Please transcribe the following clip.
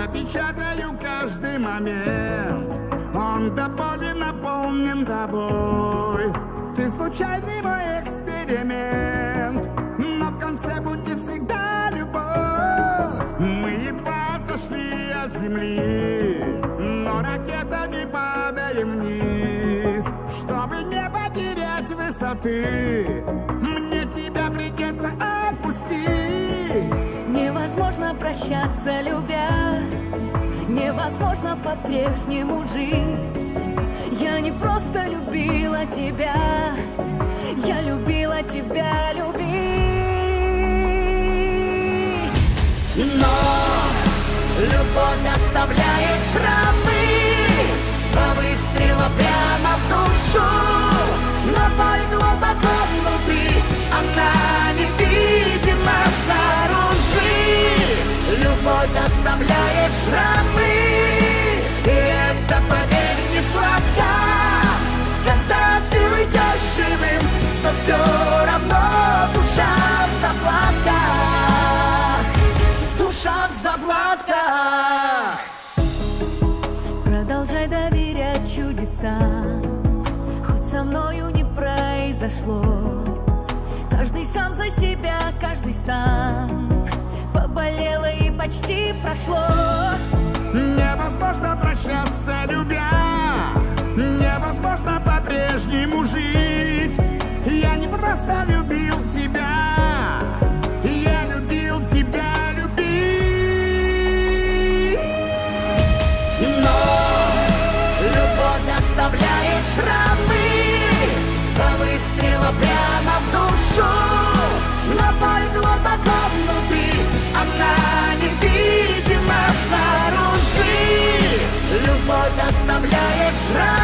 запечатаю каждый момент. Он до боли наполнен тобой. Ты случайный мой эксперимент. Но в конце будьте всегда любовь. Мы едва отошли от земли Но ракетами падаем вниз. Чтобы не потерять высоты Мне тебя придется отпустить Невозможно прощаться, любя. Невозможно по-прежнему жить. Я не просто любила тебя. Я любила тебя любить. Но любовь оставляет шрамы Два выстрела прямо в душу Заплатках Продолжай доверять чудесам Хоть со мною не произошло. Каждый сам за себя, каждый сам. Поболело и почти прошло. Невозможно прощаться, любя. Невозможно по-прежнему жить. Я не просто Ra